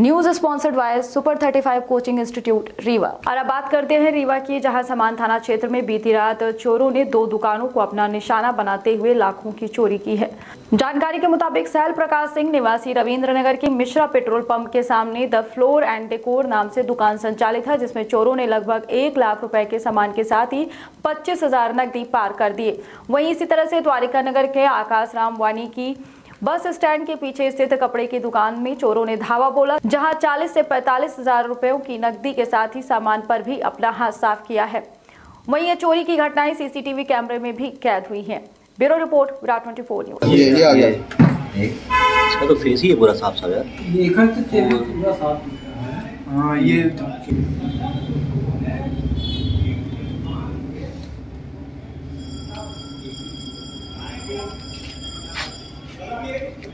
News sponsored by super 35 coaching institute Rewa और अब बात करते हैं रीवा की, जहाँ समान थाना क्षेत्र में बीती रात चोरों ने दो दुकानों को अपना निशाना बनाते हुए लाखों की चोरी की है। जानकारी के मुताबिक सैल प्रकाश सिंह, निवासी रविंद्र नगर के मिश्रा पेट्रोल पंप के सामने द फ्लोर एंड डेकोर नाम से दुकान संचालित है, जिसमें चोरों ने लगभग एक लाख रुपए के सामान के साथ ही पच्चीस हज़ार नकदी पार कर दिए। वहीं इसी तरह से द्वारिका नगर के आकाश राम वानी की बस स्टैंड के पीछे स्थित कपड़े की दुकान में चोरों ने धावा बोला जहाँ 40 से पैंतालीस हज़ार रुपयों की नकदी के साथ ही सामान पर भी अपना हाथ साफ़ किया है। वहीं ये चोरी की घटनाएँ सीसीटीवी कैमरे में भी कैद हुई हैं। Bureau report Virat 24 news. ये ये आ गया। इसका तो फेस ही है पूरा साफ़ साफ़ यार। देखा तो पूरा साफ़ दिख रहा है। हाँ ये and